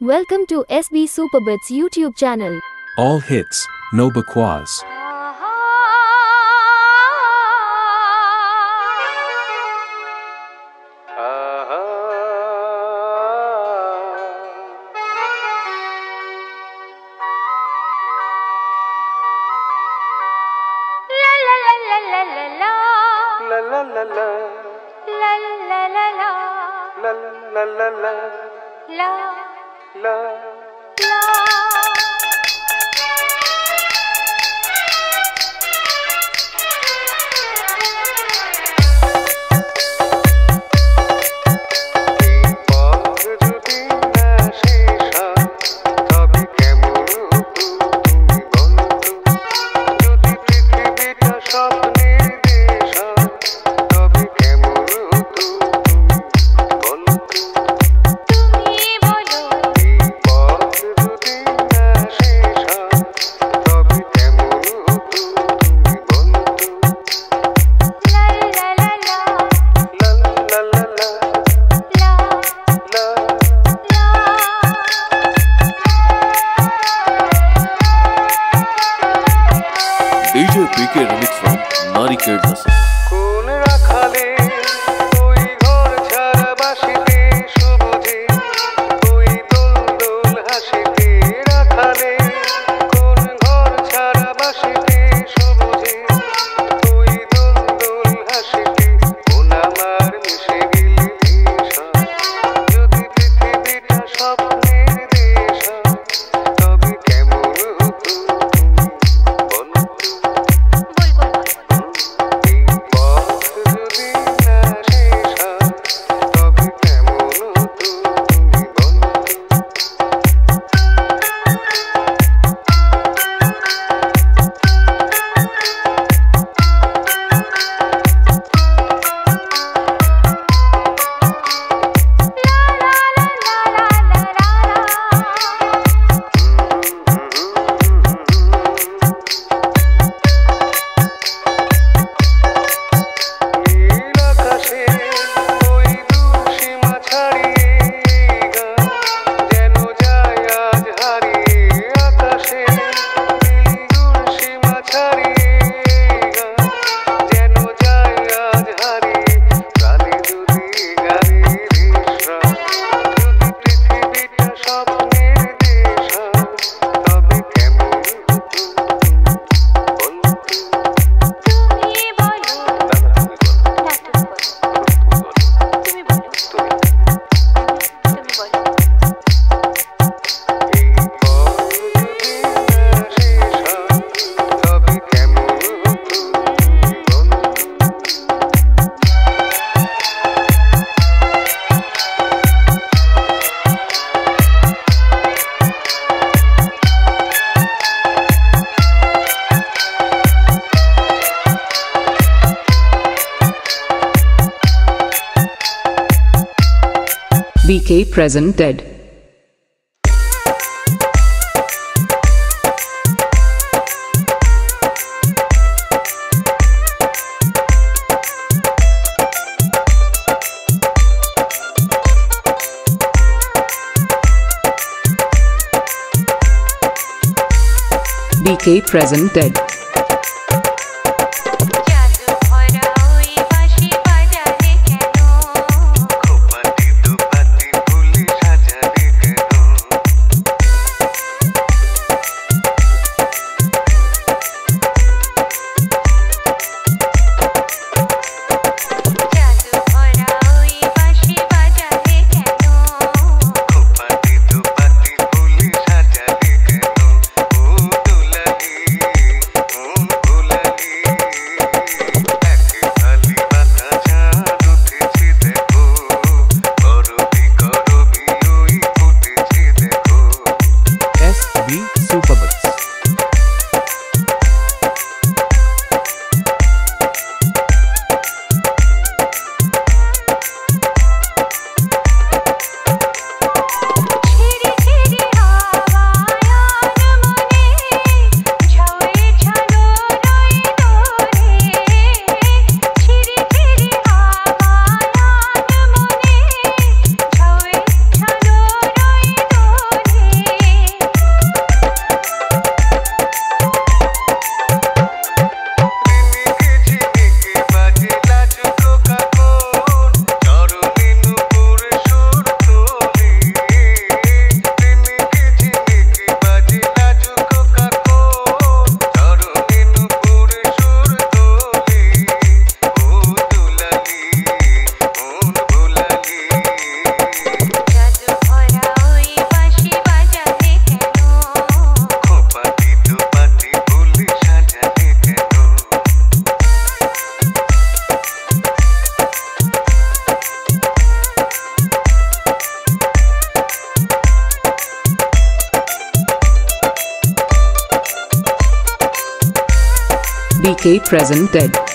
Welcome to SB Superbits YouTube channel. All hits, no bakwas. present dead. DK present dead. presented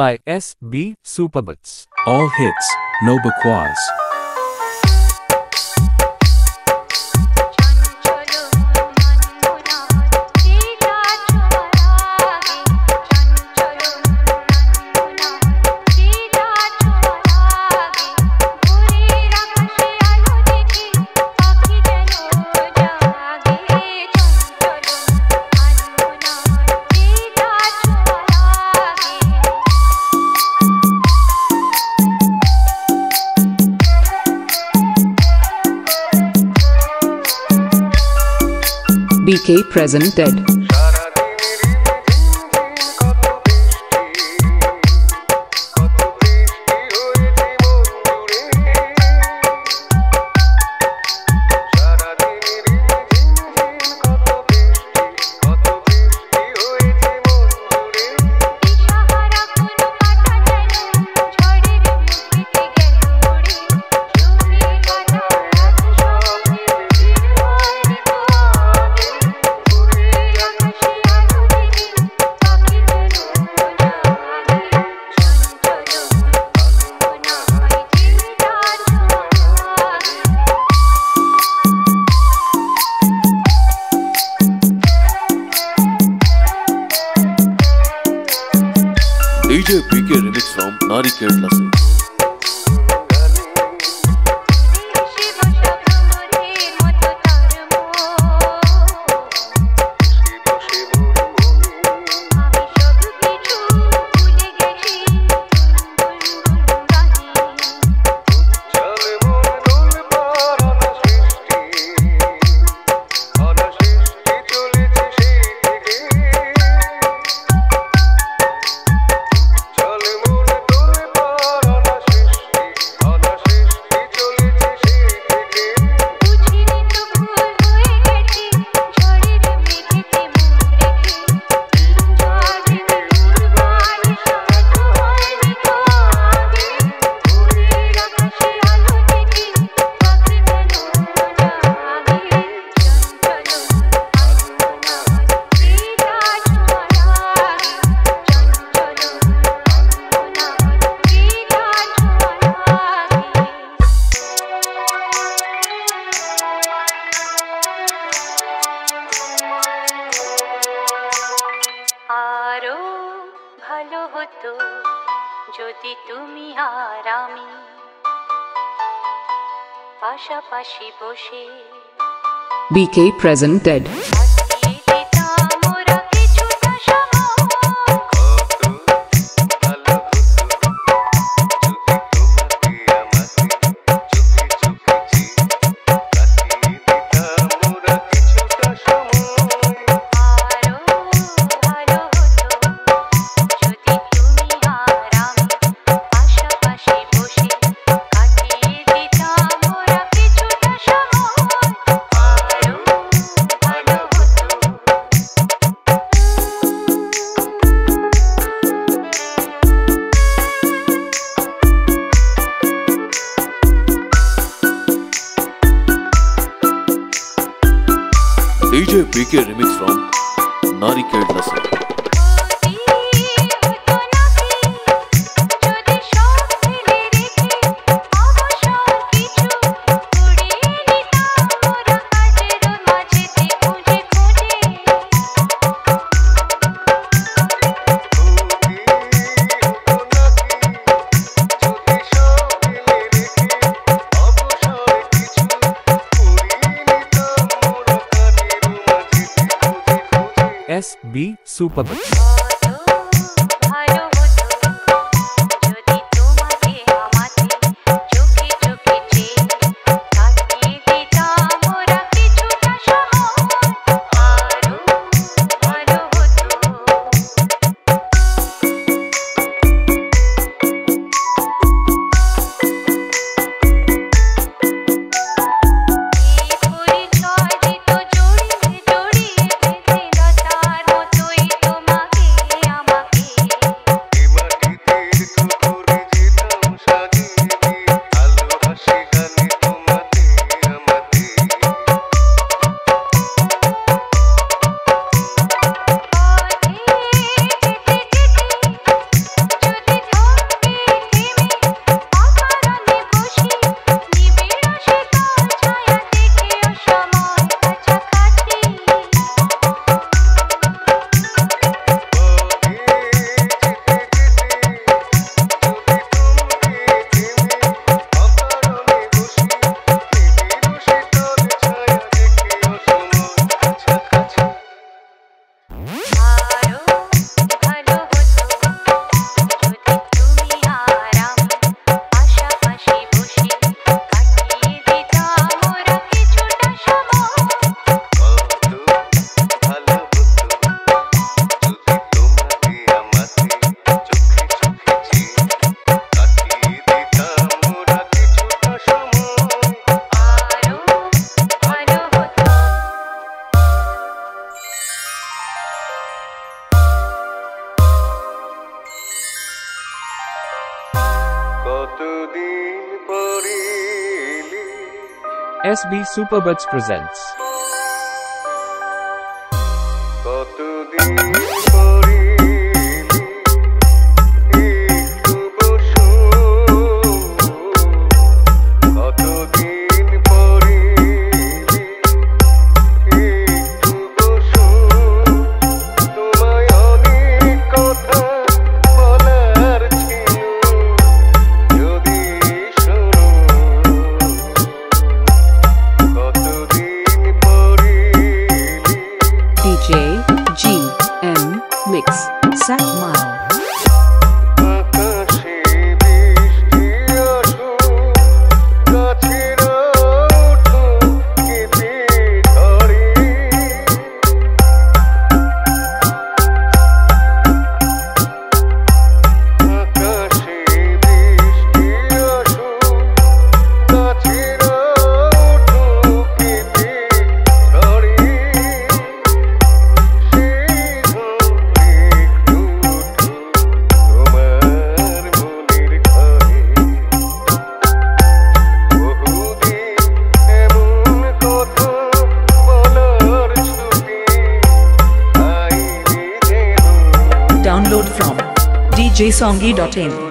by S.B. Superbits. All hits, no baquas. BK presented. পাশাপাশি বসে BK presented. Superbits. SB Superbits presents djsongi.in.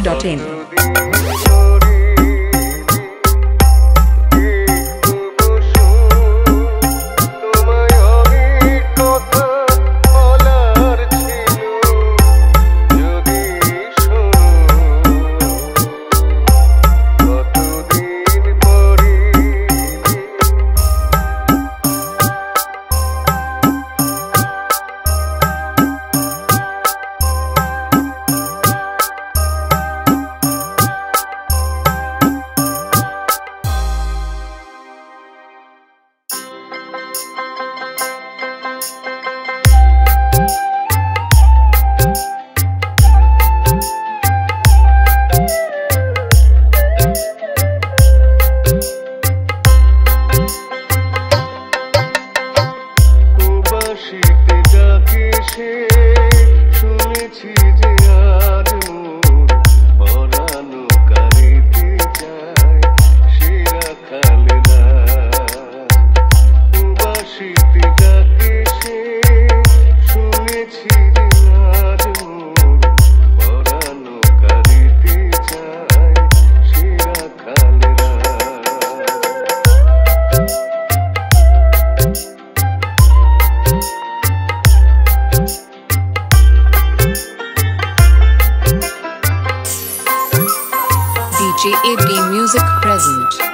djsongi.in. G E D Music present.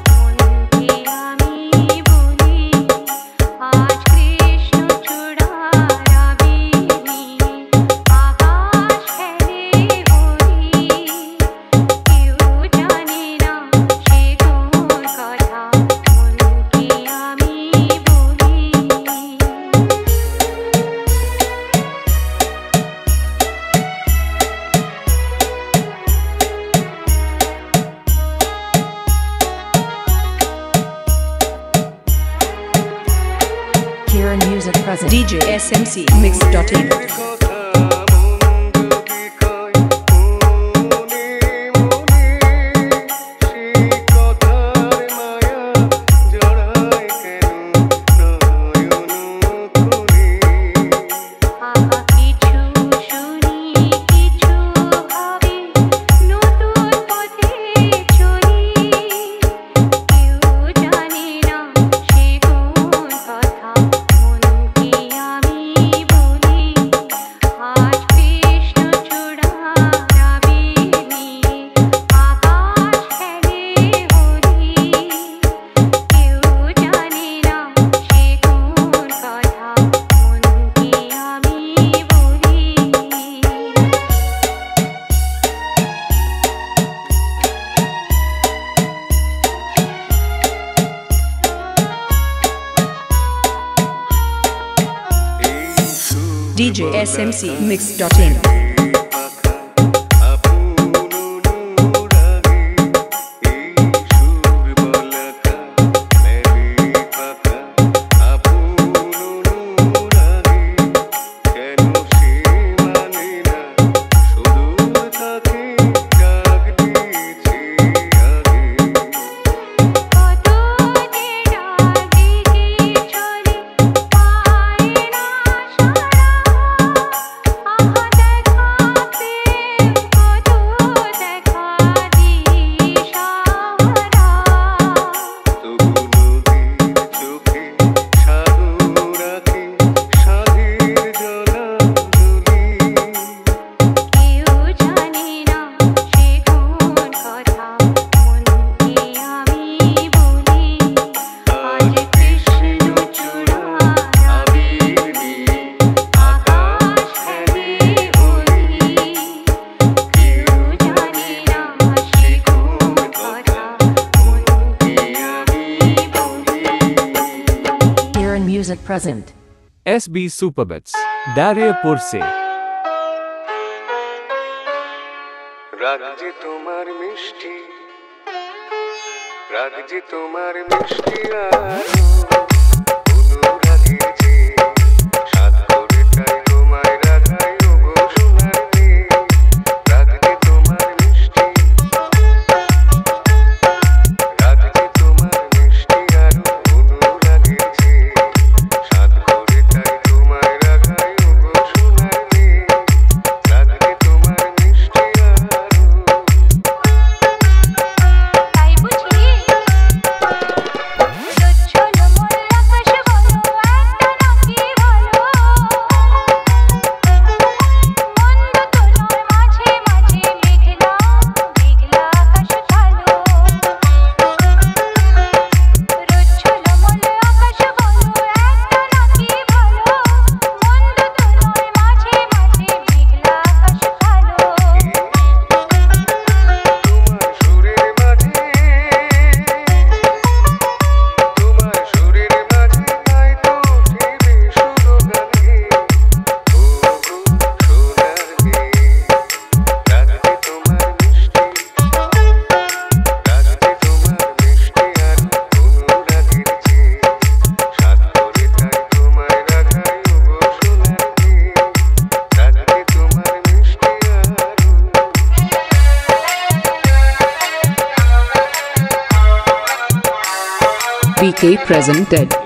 mix.in FB Superbeats Dariyapur से রাগ যে তোমার মিষ্টি রাগ যে তোমার মিষ্টি আর presented.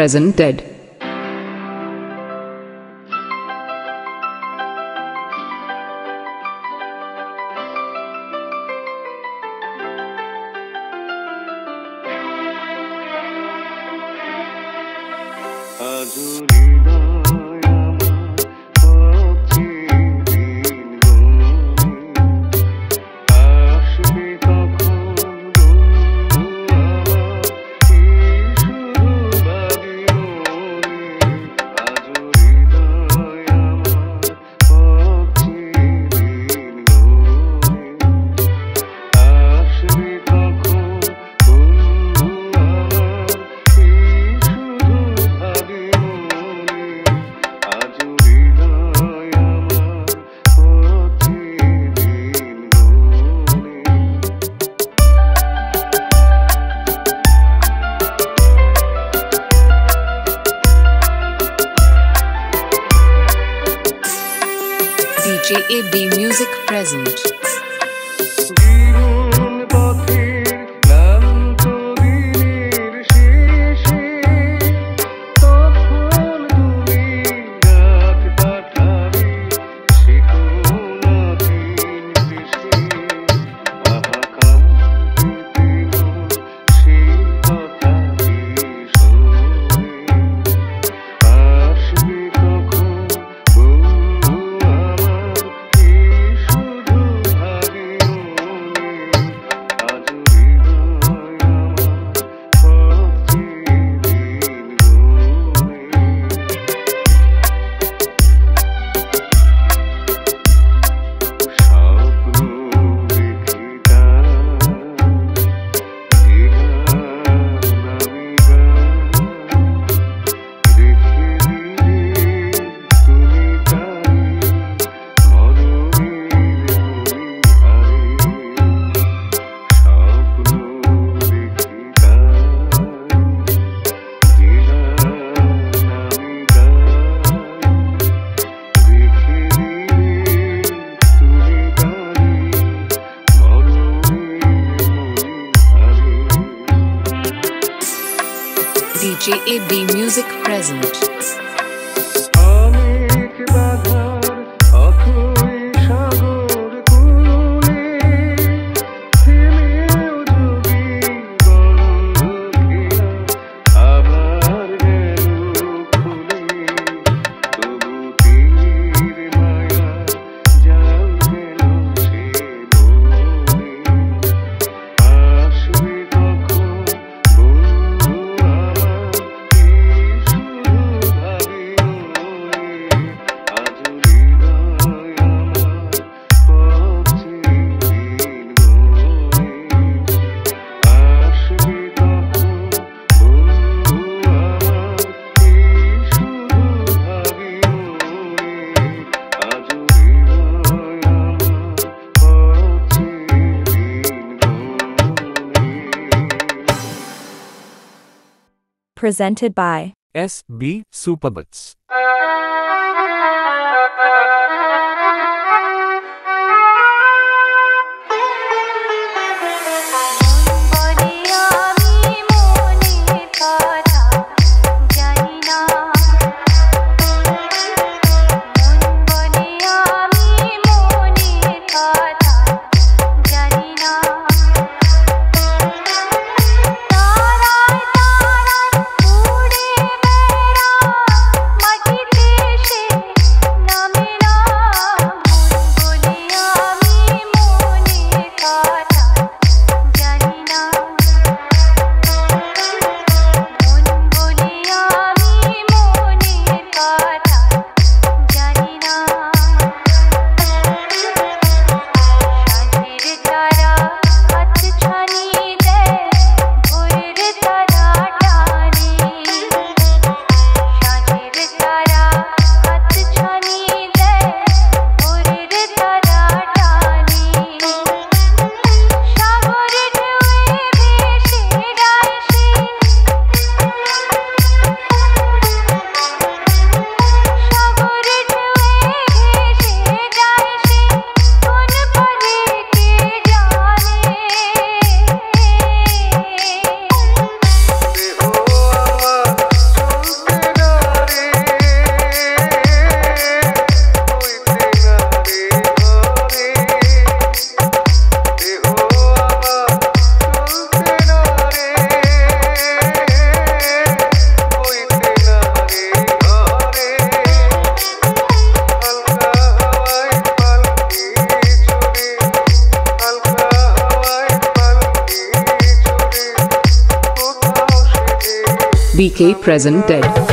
present dead. DJ AB Music present. Presented by S. B. Superbits. BK presented.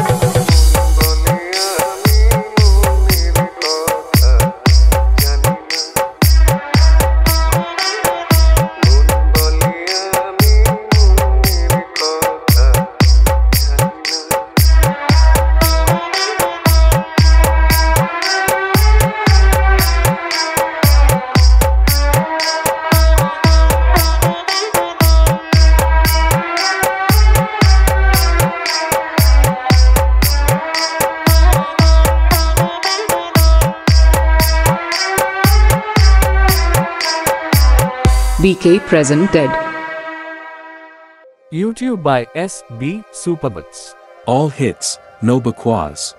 Presented. YouTube by SB Superbits. All hits, no bakwas.